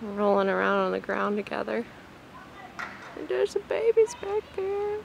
rolling around on the ground together. And there's some babies back there.